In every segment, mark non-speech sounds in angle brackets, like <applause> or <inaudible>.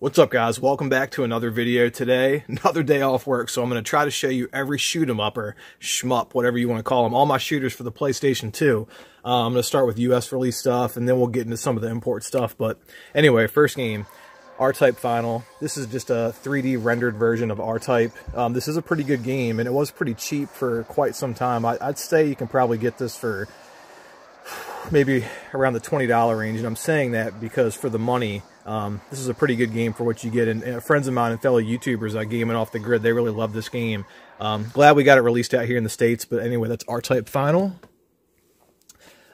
What's up guys? Welcome back to another video today. <laughs> Another day off work, so I'm going to try to show you every shoot 'em up or shmup, whatever you want to call them. All my shooters for the PlayStation 2. Uh, I'm going to start with US release stuff, and then we'll get into some of the import stuff. But anyway, first game, R-Type Final. This is just a 3D rendered version of R-Type. Um, this is a pretty good game, and it was pretty cheap for quite some time. I, I'd say you can probably get this for <sighs> maybe around the $20 range. And I'm saying that because for the money, um, this is a pretty good game for what you get. And, and friends of mine and fellow YouTubers uh, gaming off the grid, they really love this game. Um, glad we got it released out here in the States. But anyway, that's R-Type Final.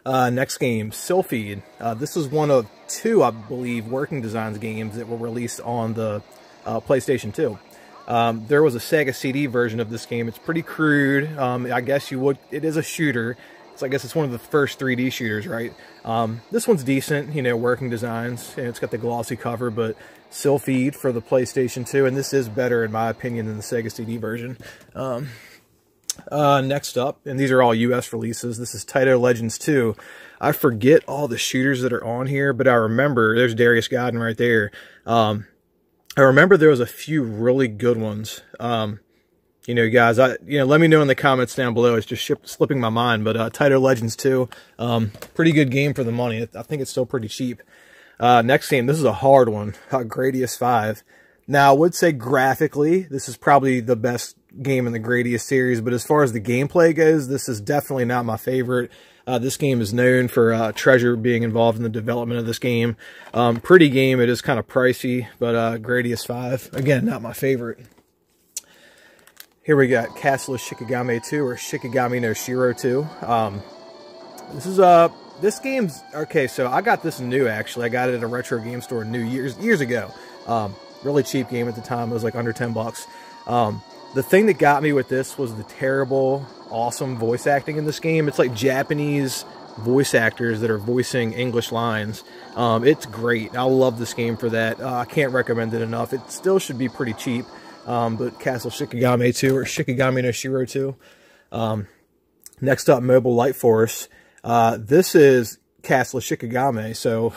Uh, next game, Silpheed. Uh, this is one of two, I believe, Working Designs games that were released on the uh, PlayStation 2. Um, there was a Sega CD version of this game. It's pretty crude. Um, I guess you would. It is a shooter. So I guess it's one of the first 3D shooters, right? Um, this one's decent, you know, working designs. And it's got the glossy cover, but Silpheed for the PlayStation 2. And this is better, in my opinion, than the Sega CD version. Um, uh, next up, and these are all US releases, this is Taito Legends 2. I forget all the shooters that are on here, but I remember, there's Darius Gaiden right there. Um, I remember there was a few really good ones. Um, you know, guys, I you know, let me know in the comments down below. It's just ship, slipping my mind, but uh, Taito Legends 2, um, pretty good game for the money. I think it's still pretty cheap. Uh, next game, this is a hard one, uh, Gradius 5. Now, I would say graphically, this is probably the best game in the Gradius series, but as far as the gameplay goes, this is definitely not my favorite. Uh, this game is known for uh, Treasure being involved in the development of this game. Um, pretty game, it is kind of pricey, but uh, Gradius 5, again, not my favorite. Here we got Castle of Shikigami 2 or Shikigami no Shiro 2. Um, this is uh this game's okay. So I got this new actually. I got it at a retro game store new years years ago. Um, really cheap game at the time. It was like under ten bucks. Um, the thing that got me with this was the terrible, awesome voice acting in this game. It's like Japanese voice actors that are voicing English lines. Um, it's great. I love this game for that. Uh, I can't recommend it enough. It still should be pretty cheap um, but Castle Shikigami 2 or Shikigami no Shiro 2. Um, next up, Mobile Light Force. Uh, this is Castle Shikigami, so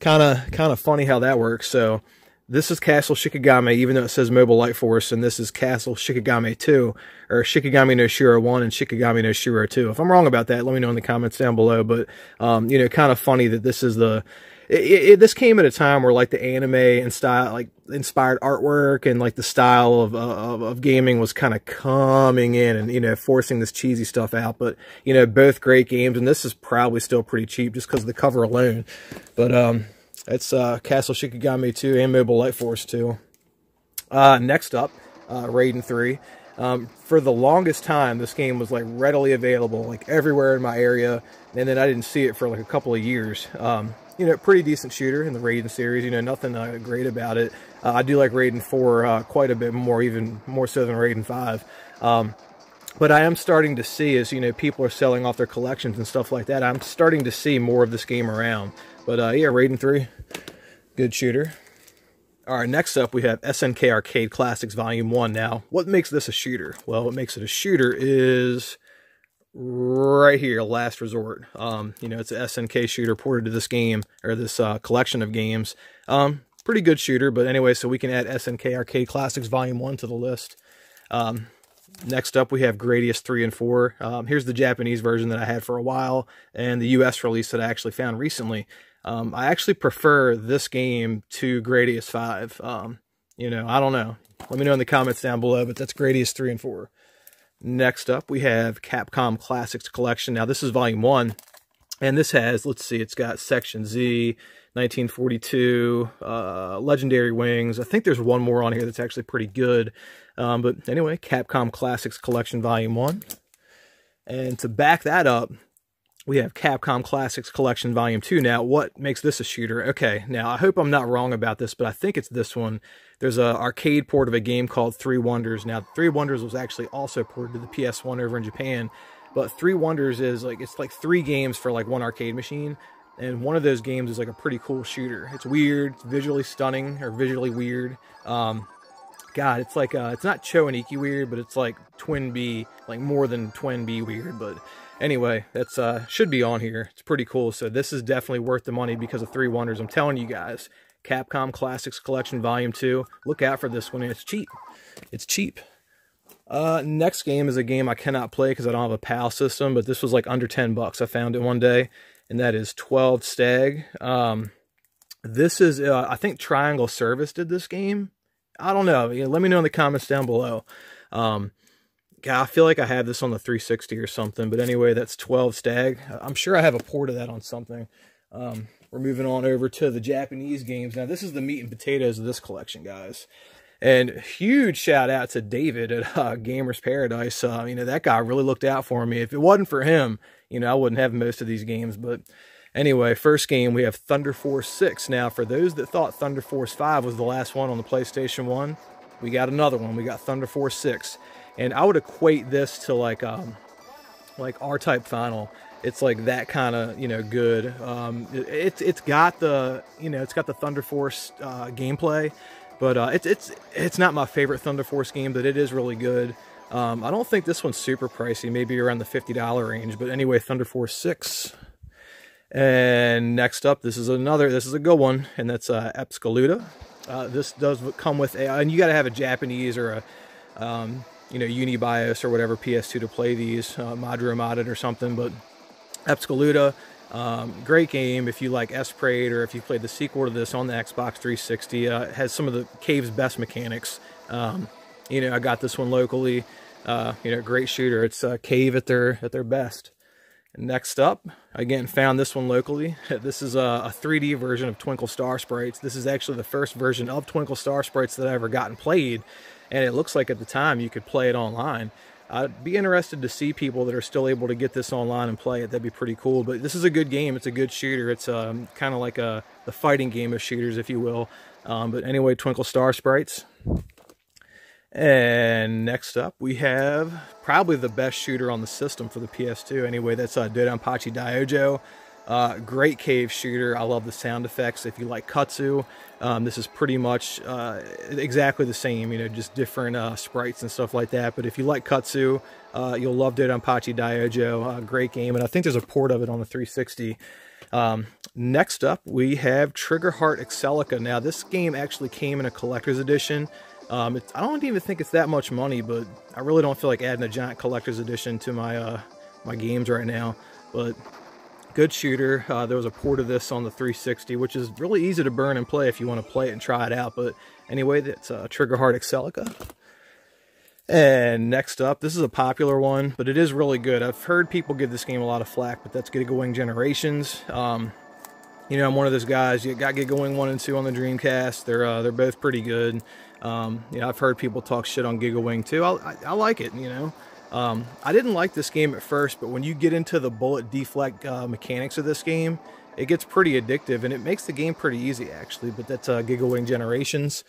kind of kind of funny how that works. So this is Castle Shikigami, even though it says Mobile Light Force, and this is Castle Shikigami 2, or Shikigami no Shiro 1 and Shikigami no Shiro 2. If I'm wrong about that, let me know in the comments down below, but, um, you know, kind of funny that this is the it, it, this came at a time where like the anime and style, like inspired artwork and like the style of, of, of gaming was kind of coming in and, you know, forcing this cheesy stuff out. But, you know, both great games. And this is probably still pretty cheap just because of the cover alone. But, um, it's, uh, Castle Shikigami 2 and Mobile Light Force 2. Uh, next up, uh, Raiden 3. Um, for the longest time, this game was like readily available, like everywhere in my area, and then I didn't see it for like a couple of years. Um, you know, pretty decent shooter in the Raiden series. You know, nothing uh, great about it. Uh, I do like Raiden 4 uh, quite a bit more, even more so than Raiden 5. Um, but I am starting to see as, you know, people are selling off their collections and stuff like that, I'm starting to see more of this game around. But uh, yeah, Raiden 3, good shooter. All right, next up we have SNK Arcade Classics Volume 1. Now, what makes this a shooter? Well, what makes it a shooter is right here, Last Resort. Um, you know, it's an SNK shooter ported to this game, or this uh, collection of games. Um, pretty good shooter, but anyway, so we can add SNK Arcade Classics Volume 1 to the list. Um, next up, we have Gradius 3 and 4. Um, here's the Japanese version that I had for a while, and the US release that I actually found recently. Um, I actually prefer this game to Gradius 5. Um, you know, I don't know. Let me know in the comments down below, but that's Gradius 3 and 4. Next up, we have Capcom Classics Collection. Now, this is Volume 1, and this has, let's see, it's got Section Z, 1942, uh, Legendary Wings. I think there's one more on here that's actually pretty good. Um, but anyway, Capcom Classics Collection Volume 1. And to back that up, we have Capcom Classics Collection Volume 2. Now, what makes this a shooter? Okay, now I hope I'm not wrong about this, but I think it's this one. There's a arcade port of a game called Three Wonders. Now, Three Wonders was actually also ported to the PS1 over in Japan, but Three Wonders is like, it's like three games for like one arcade machine, and one of those games is like a pretty cool shooter. It's weird, it's visually stunning, or visually weird. Um, God, it's like, uh, it's not Cho Aniki weird, but it's like TwinBee, like more than TwinBee weird, but anyway, that's uh should be on here. It's pretty cool. So this is definitely worth the money because of Three Wonders. I'm telling you guys, Capcom Classics Collection Volume 2. Look out for this one. It's cheap. It's cheap. Uh, next game is a game I cannot play because I don't have a PAL system, but this was like under 10 bucks. I found it one day, and that is 12 Stag. Um, this is, uh, I think Triangle Service did this game. I don't know. Let me know in the comments down below. Um, God, I feel like I have this on the 360 or something. But anyway, that's 12 Stag. I'm sure I have a port of that on something. Um, we're moving on over to the Japanese games. Now, this is the meat and potatoes of this collection, guys. And huge shout out to David at uh, Gamers Paradise. Uh, you know, that guy really looked out for me. If it wasn't for him, you know, I wouldn't have most of these games. But anyway, first game, we have Thunder Force 6. Now, for those that thought Thunder Force 5 was the last one on the PlayStation 1, we got another one. We got Thunder Force 6. And I would equate this to like um, like R-Type Final. It's like that kind of you know good. Um, it, it's it's got the you know it's got the Thunder Force uh, gameplay, but uh, it's it's it's not my favorite Thunder Force game, but it is really good. Um, I don't think this one's super pricey, maybe around the $50 range. But anyway, Thunder Force 6. And next up, this is another, this is a good one, and that's uh, Espgaluda. Uh, this does come with a, and you got to have a Japanese or a, um, you know, Unibios or whatever PS2 to play these, uh, Madra modded or something, but Espgaluda, um, great game if you like Esprade or if you played the sequel to this on the Xbox 360. Uh, has some of the Cave's best mechanics. Um, you know, I got this one locally. Uh, you know, great shooter. It's uh, Cave at their at their best. Next up, again, found this one locally. <laughs> This is a, a, 3D version of Twinkle Star Sprites. This is actually the first version of Twinkle Star Sprites that I ever gotten played, and it looks like at the time you could play it online. I'd be interested to see people that are still able to get this online and play it. That'd be pretty cool. But this is a good game. It's a good shooter. It's um, kind of like a the fighting game of shooters, if you will. Um, but anyway, Twinkle Star Sprites. And next up, we have probably the best shooter on the system for the PS2. Anyway, that's uh, Dodonpachi Daioujou. Uh, great cave shooter. I love the sound effects. If you like Ketsui, um, this is pretty much uh, exactly the same, you know, just different uh, sprites and stuff like that. But if you like Ketsui, uh, you'll love Dodonpachi Daioujou. Uh, great game, and I think there's a port of it on the 360. Um, next up, we have Trigger Heart Excelica. Now, this game actually came in a collector's edition. Um, I don't even think it's that much money, but I really don't feel like adding a giant collector's edition to my uh, my games right now. But good shooter. Uh, there was a port of this on the 360, which is really easy to burn and play if you want to play it and try it out. But anyway, that's uh, Triggerheart Excelica. And next up, this is a popular one, but it is really good. I've heard people give this game a lot of flack, but that's Giga Generations. Um, you know, I'm one of those guys. You got Giga Wing 1 and 2 on the Dreamcast. They're uh, they're both pretty good. Um, you know, I've heard people talk shit on Giga Wing too. I, I, I like it, you know. Um, I didn't like this game at first, but when you get into the bullet deflect uh, mechanics of this game, it gets pretty addictive and it makes the game pretty easy actually. But that's uh, Giga Wing Generations.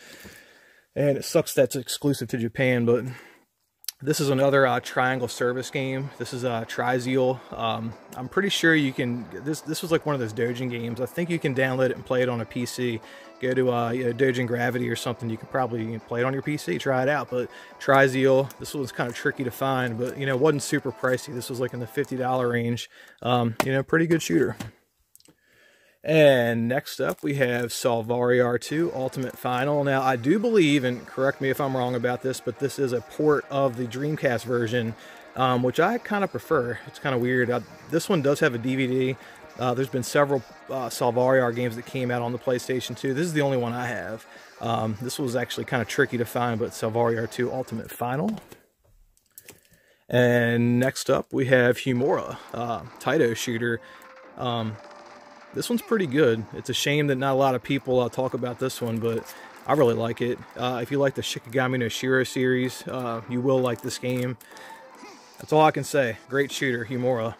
And it sucks that's exclusive to Japan, but this is another uh, triangle service game. This is uh, Trizeal. Um, I'm pretty sure you can, this this was like one of those Dojin games. I think you can download it and play it on a PC. Go to uh, you know, Dojin Gravity or something. You can probably you play it on your PC, try it out. But Trizeal, this was kind of tricky to find, but you know, it wasn't super pricey. This was like in the $50 range. Um, you know, pretty good shooter. And next up, we have Psyvariar 2 Ultimate Final. Now, I do believe, and correct me if I'm wrong about this, but this is a port of the Dreamcast version, um, which I kind of prefer. It's kind of weird. Uh, this one does have a DVD. Uh, there's been several uh, Psyvariar games that came out on the PlayStation 2. This is the only one I have. Um, this was actually kind of tricky to find, but Psyvariar 2 Ultimate Final. And next up, we have Homura, uh, Taito shooter. Um, this one's pretty good. It's a shame that not a lot of people uh, talk about this one, but I really like it. Uh, if you like the Shikigami no Shiro series, uh, you will like this game. That's all I can say. Great shooter, Homura.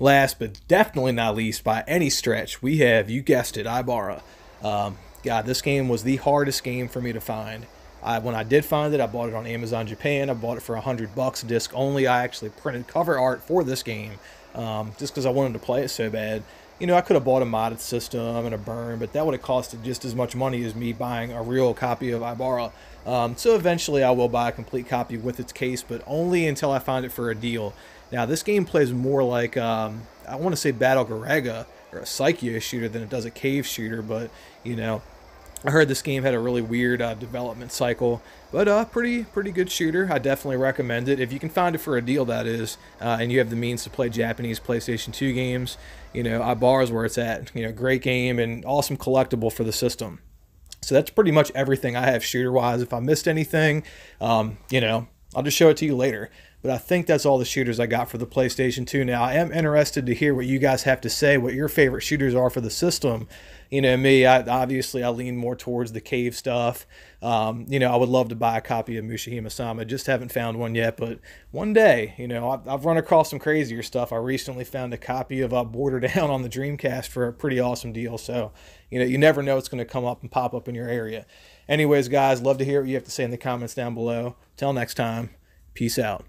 Last but definitely not least by any stretch, we have, you guessed it, Ibara. Um, God, this game was the hardest game for me to find. I, when I did find it, I bought it on Amazon Japan. I bought it for 100 bucks disc only. I actually printed cover art for this game um, just because I wanted to play it so bad you know, I could have bought a modded system and a burn, but that would have costed just as much money as me buying a real copy of Ibara. Um, so eventually I will buy a complete copy with its case, but only until I find it for a deal. Now, this game plays more like, um, I want to say Battle Garegga or a Psikyo shooter than it does a cave shooter, but, you know, I heard this game had a really weird uh, development cycle, but uh, pretty pretty good shooter. I definitely recommend it if you can find it for a deal. That is, uh, and you have the means to play Japanese PlayStation 2 games. You know, Ibara is where it's at. You know, great game and awesome collectible for the system. So that's pretty much everything I have shooter wise. If I missed anything, um, you know, I'll just show it to you later. But I think that's all the shooters I got for the PlayStation 2. Now, I am interested to hear what you guys have to say, what your favorite shooters are for the system. You know, me, I, obviously, I lean more towards the cave stuff. Um, you know, I would love to buy a copy of Mushihime Sama. Just haven't found one yet, but one day, you know, I've, I've run across some crazier stuff. I recently found a copy of uh, Border <laughs> Down on the Dreamcast for a pretty awesome deal. So, you know, you never know it's going to come up and pop up in your area. Anyways, guys, love to hear what you have to say in the comments down below. Till next time, peace out.